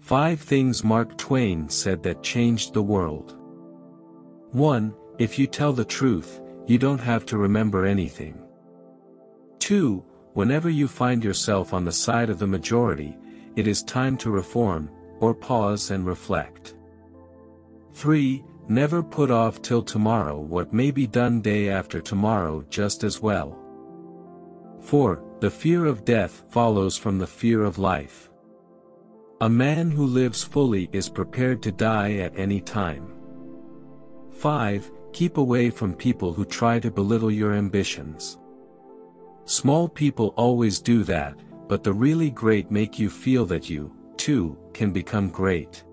5 Things Mark Twain said that changed the world. 1. If you tell the truth, you don't have to remember anything. 2. Whenever you find yourself on the side of the majority, it is time to reform, or pause and reflect. 3. Never put off till tomorrow what may be done day after tomorrow just as well. 4. The fear of death follows from the fear of life. A man who lives fully is prepared to die at any time. 5. Keep away from people who try to belittle your ambitions. Small people always do that, but the really great make you feel that you, too, can become great.